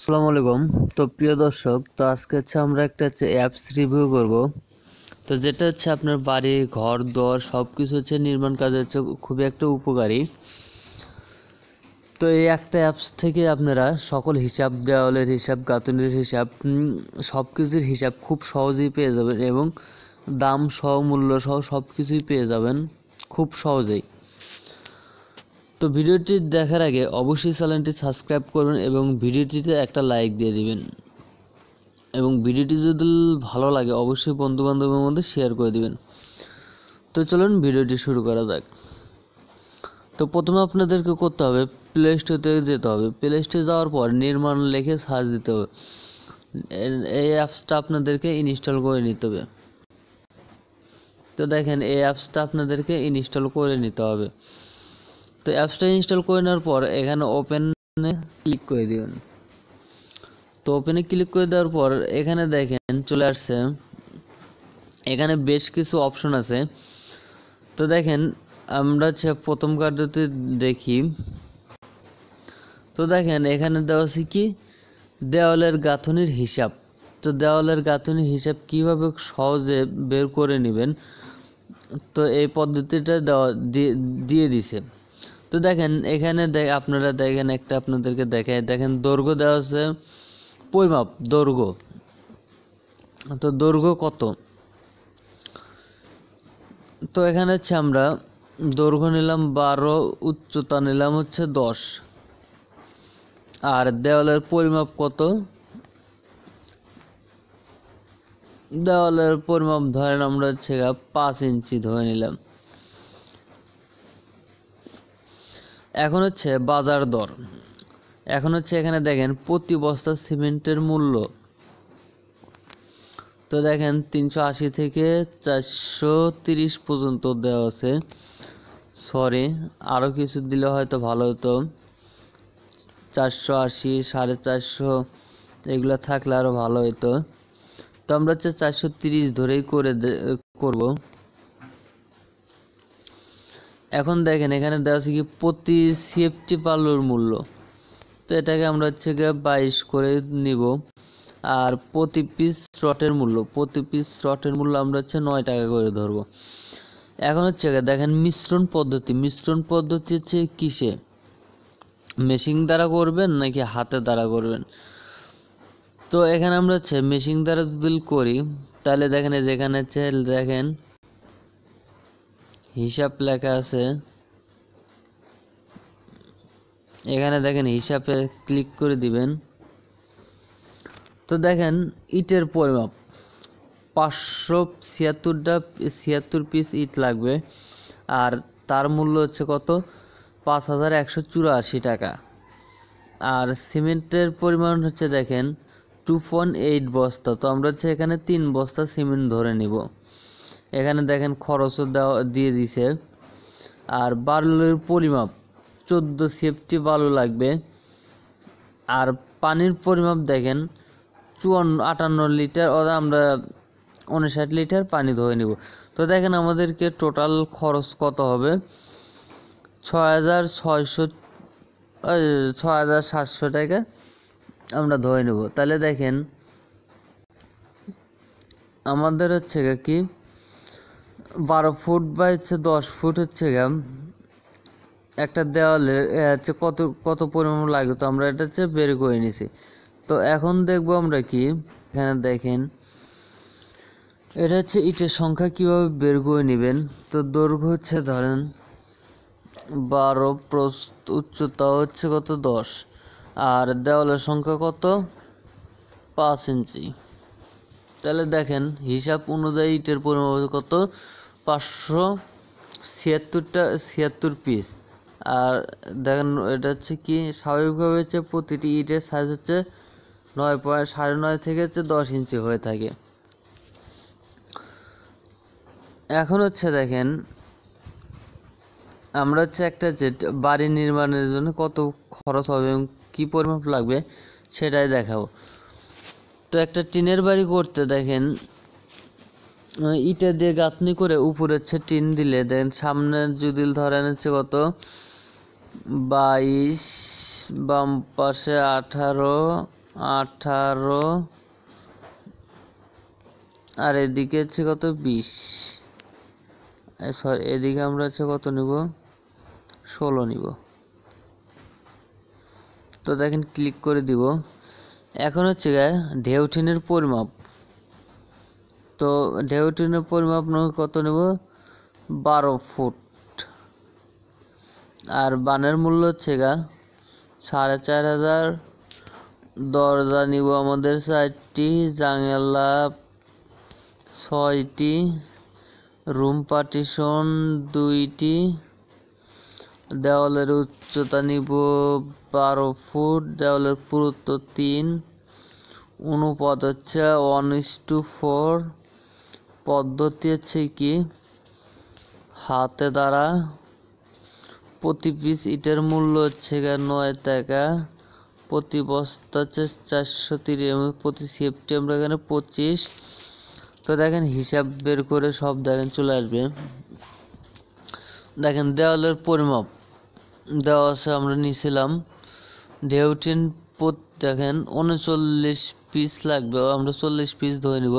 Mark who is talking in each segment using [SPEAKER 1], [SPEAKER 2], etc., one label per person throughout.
[SPEAKER 1] আসসালামু আলাইকুম। তো প্রিয় দর্শক, তো আজকে হচ্ছে আমরা একটা হচ্ছে অ্যাপস রিভিউ করব। তো যেটা হচ্ছে আপনার বাড়ি, ঘর দর সব কিছু হচ্ছে নির্মাণ কাজে হচ্ছে খুবই একটা উপকারী। তো এই একটা অ্যাপস থেকে আপনারা সকল হিসাব দেওয়ালের হিসাব, গাঁথনির হিসাব সব কিছুর হিসাব খুব সহজেই পেয়ে যাবেন এবং দাম সহ, মূল্য সহ সব কিছুই পেয়ে যাবেন খুব সহজেই। তো ভিডিওটি দেখার আগে অবশ্যই চ্যানেলটি সাবস্ক্রাইব করবেন এবং ভিডিওটিতে একটা লাইক দিয়ে দিবেন। এবং ভিডিওটি যদি ভালো লাগে, অবশ্যই বন্ধু বান্ধবের মধ্যে শেয়ার করে দিবেন। তো চলুন ভিডিওটি শুরু করা যাক। তো প্রথমে আপনাদেরকে করতে হবে প্লে স্টোরে যেতে হবে। প্লে স্টোরে যাওয়ার পর নির্মাণ লিখে সার্চ দিতে হবে। এই অ্যাপসটা আপনাদেরকে ইনস্টল করে নিতে হবে। তো দেখেন, এই অ্যাপসটা আপনাদেরকে ইনস্টল করে নিতে হবে। তো অ্যাপসটা ইনস্টল করে নেওয়ার পর এখানে ওপেনে ক্লিক করে দিবেন। তো ওপেনে ক্লিক করে দেওয়ার পর এখানে দেখেন চলে আসছে। এখানে বেশ কিছু অপশন আছে। তো দেখেন, আমরা প্রথম কার্ডতে দেখি। তো দেখেন, এখানে দেওয়া আছে কি? দেওয়ালের গাঁথনির হিসাব। তো দেওয়ালের গাঁথনির হিসাব কীভাবে সহজে বের করে নেবেন? তো এই পদ্ধতিটা দেওয়া দিয়ে দিছে। তো দেখেন, এখানে আপনারা দেখেন একটা আপনাদেরকে দেখায় দেখেন, দৈর্ঘ্য দেওয়া আছে পরিমাপ, দৈর্ঘ্য। তো দৈর্ঘ্য কত? তো এখানে হচ্ছে আমরা দৈর্ঘ্য নিলাম বারো, উচ্চতা নিলাম হচ্ছে দশ। আর দেওয়ালের পরিমাপ কত? দেওয়ালের পরিমাপ ধরেন আমরা হচ্ছে পাঁচ ইঞ্চি ধরে নিলাম। এখন হচ্ছে বাজার দর। এখন হচ্ছে এখানে দেখেন প্রতি বস্তা সিমেন্টের মূল্য। তো দেখেন তিনশো আশি থেকে চারশো তিরিশ পর্যন্ত দেওয়া আছে। সরি আরও কিছু দিলে হয়তো ভালো হতো। চারশো আশি, সাড়ে চারশো, এগুলো থাকলে আরও ভালো হতো তো আমরা হচ্ছে চারশো তিরিশ ধরেই করে করব। এখন দেখেন, এখানে দেওয়া আছে কি প্রতি সেফটি পাল্লুর মূল্য। তো এটাকে আমরা হচ্ছে গিয়ে বাইশ করে নিব। আর প্রতি পিস স্লটের মূল্য, প্রতি পিস স্লটের মূল্য আমরা হচ্ছে নয় টাকা করে ধরবো। এখন হচ্ছে দেখেন, মিশ্রণ পদ্ধতি মিশ্রণ পদ্ধতি হচ্ছে কিসে? মেশিন দ্বারা করবেন নাকি হাতে দ্বারা করবেন? তো এখানে আমরা হচ্ছে মেশিন দ্বারা যদি করি, তাহলে দেখেন যেখানে হচ্ছে, দেখেন হিসাব লেখা আছে। এখানে দেখেন হিসাবে ক্লিক করে দিবেন। তো দেখেন, ইটের পরিমাপ। পাঁচশো ছিয়াত্তরটা, ছিয়াত্তর পিস ইট লাগবে। আর তার মূল্য হচ্ছে কত? পাঁচ হাজার একশো চুরাশি টাকা। আর সিমেন্টের পরিমাণ হচ্ছে দেখেন টু পয়েন্ট এইট বস্তা। তো আমরা হচ্ছে এখানে তিন বস্তা সিমেন্ট ধরে নিব। এখানে দেখেন খরচও দেওয়া, দিয়ে দিছে। আর বালুর পরিমাপ, চোদ্দ সেফটি বালু লাগবে। আর পানির পরিমাপ দেখেন, চুয়ান্ন, আটান্ন লিটার ওরা আমরা উনষাট লিটার পানি ধরে নিব। তো দেখেন আমাদেরকে টোটাল খরচ কত হবে? ছয় হাজার ছয়শো ছয় হাজার সাতশো টাকা আমরা ধরে নেব। তাহলে দেখেন, আমাদের হচ্ছে কি? বারো ফুট বা হচ্ছে দশ ফুট হচ্ছে একটা দেওয়ালে হচ্ছে কত কত পরিমাণ লাগবে? তো আমরা এটা হচ্ছে বের করে নিছি। তো এখন দেখব আমরা কি? এখানে দেখেন। এটা হচ্ছে ইটের সংখ্যা কীভাবে বের করে নেবেন? তো দৈর্ঘ্য হচ্ছে ধরেন বারো প্রস্ত উচ্চতা হচ্ছে কত? দশ। আর দেওয়ালের সংখ্যা কত? পাঁচ ইঞ্চি। তাহলে দেখেন, হিসাব অনুযায়ী ইটের পরিমাণ কত? পাঁচশো ছিয়াত্তরটা, ছিয়াত্তর পিস আর দেখেন, এটা হচ্ছে কি, স্বাভাবিকভাবে হচ্ছে প্রতিটি ইটের সাইজ হচ্ছে নয় পয়েন্ট, সাড়ে নয় থেকে হচ্ছে দশ ইঞ্চি হয়ে থাকে। এখন হচ্ছে দেখেন, আমরা হচ্ছে একটা যে বাড়ি নির্মাণের জন্য কত খরচ হবে এবং কী পরিমাপ লাগবে সেটাই দেখাবো। তো একটা টিনের বাড়ি করতে দেখেন ইটা দিয়ে গাঁথনি করে উপরে হচ্ছে টিন দিলে। দেখেন সামনে যদি ধরেন হচ্ছে কত? বাইশ, বাম পাশে আঠারো আঠারো, আর এদিকে হচ্ছে কত? বিশ। সরি এদিকে আমরা হচ্ছে কত নিব? ষোলো নিব। তো দেখেন ক্লিক করে দিব। এখন হচ্ছে গায়ে ঢেউটিনের পরিমাপ। তো ঢেউটিনের পরিমাপ কত নেব? বারো ফুট। আর বানের মূল্য হচ্ছে গা সাড়ে চার হাজার। দরজা নিব আমাদের চারটি, জানালা ছয়টি, রুম পার্টিশন দুইটি, দেওয়ালের উচ্চতা নিব বারো ফুট, দেওয়ালের পুরুত্ব তিন, অনুপাত হচ্ছে ওয়ান ইস টু ফোর পদ্ধতি হচ্ছে কি? হাতে দ্বারা প্রতি পিস ইটের মূল্য হচ্ছে নয় টাকা। প্রতি বস্তা হচ্ছে চারশো তিরিশ প্রতি সেফটি আমরা এখানে পঁচিশ। তো দেখেন হিসাব বের করে সব দেখেন চলে আসবে। দেখেন দেওয়ালের পরিমাপ। দেওয়া আছে আমরা নিয়েছিলাম। ঢেউটিন দেখেন উনচল্লিশ পিস লাগবে। আমরা চল্লিশ পিস ধরে নিব।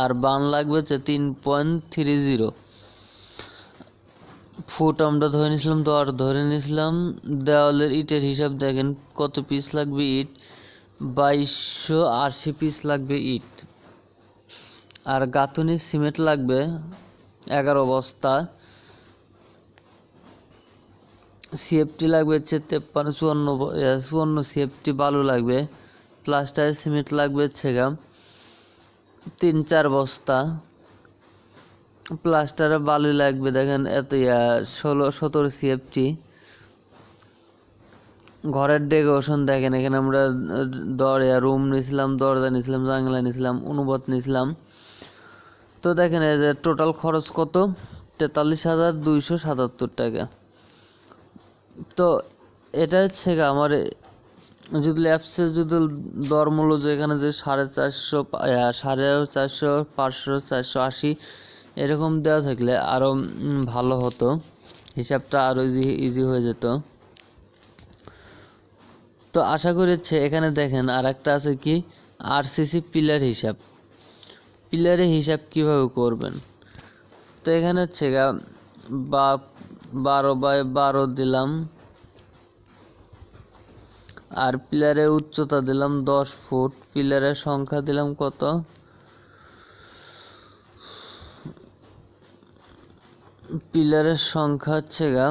[SPEAKER 1] আর বান লাগবে হচ্ছে তিন পয়েন্ট থ্রি জিরো ফুট আমরা ধরে নিয়েছিলাম দর ধরে নিয়েছিলাম, দেওয়ালের ইটের হিসাব দেখেন, কত পিস লাগবে ইট? বাইশশো আশি পিস লাগবে ইট। আর গাঁথুনির সিমেন্ট লাগবে এগারো বস্তা। সিএফটি লাগবে হচ্ছে তেপ্পান্ন, চুয়ান্ন চুয়ান্ন সিএফটি বালু লাগবে। প্লাস্টার সিমেন্ট লাগবে হচ্ছে গা তিন চার বস্তা। প্লাস্টারে বালু লাগবে, দেখেন, এত ষোলো, সতেরো সিএফটি ঘরের ডেকোরেশন দেখেন, এখানে আমরা দরজা রুম নিয়েছিলাম দরজা নিয়েছিলাম জানলা নিয়েছিলাম অনুবাদ নিয়েছিলাম তো দেখেন, এই যে টোটাল খরচ কত? তেতাল্লিশ হাজার দুইশো সাতাত্তর টাকা। তো এটা হচ্ছে আমার যদি অ্যাপসে যদি দর মূল্য যে এখানে যে সাড়ে চারশো সাড়ে চারশো, পাঁচশো, চারশো আশি এরকম দেওয়া থাকলে আরও ভালো হতো। হিসাবটা আরও ইজি ইজি হয়ে যেত। তো আশা করেছে এখানে দেখেন আর একটা আছে কি? আরসিসি পিলার হিসাব। পিলারের হিসাব কীভাবে করবেন? তো এখানে হচ্ছে গা বা বারো বাই বারো দিলাম। আর পিলারের উচ্চতা দিলাম দশ ফুট। পিলারের সংখ্যা দিলাম কত? পিলারের সংখ্যা হচ্ছে গা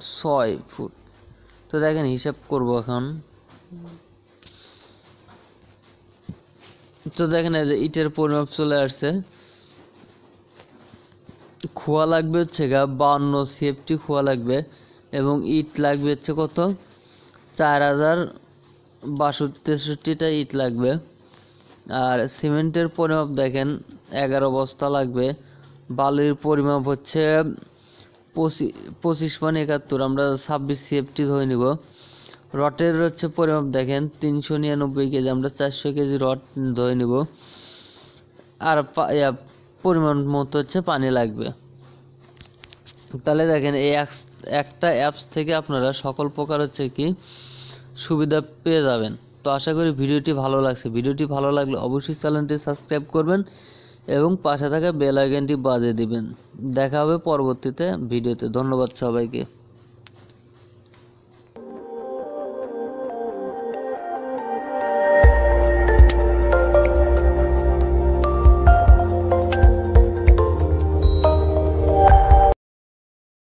[SPEAKER 1] ছয় ফুট। তো দেখেন, হিসাব করব এখন। তো দেখেন, এই যে ইটের পরিমাপ চলে আসছে। খোয়া লাগবে হচ্ছে গা বান্ন সেফটি খোয়া লাগবে। এবং ইট লাগবে হচ্ছে কত? চার হাজার বাষট্টি, তেষট্টিটা ইট লাগবে। আর সিমেন্টের পরিমাপ দেখেন, এগারো বস্তা লাগবে। বালির পরিমাপ হচ্ছে পঁচিশ মানে একাত্তর, আমরা ছাব্বিশ সিএফটি ধরে নিব। রটের হচ্ছে পরিমাপ দেখেন, তিনশো নিরানব্বই কেজি, আমরা চারশো কেজি রট ধরে নিব। আর পরিমাণ মতো হচ্ছে পানি লাগবে। তাহলে দেখেন, এই একটা অ্যাপস থেকে আপনারা সকল প্রকার হচ্ছে কি সুবিধা পেয়ে যাবেন। তো আশা করি ভিডিওটি ভালো লাগছে। ভিডিওটি ভালো লাগলে অবশ্যই চ্যানেলটি সাবস্ক্রাইব করবেন এবং পাশে থাকা বেল আইকনটি বাজিয়ে দিবেন। দেখা হবে পরবর্তীতে ভিডিওতে। ধন্যবাদ সবাইকে।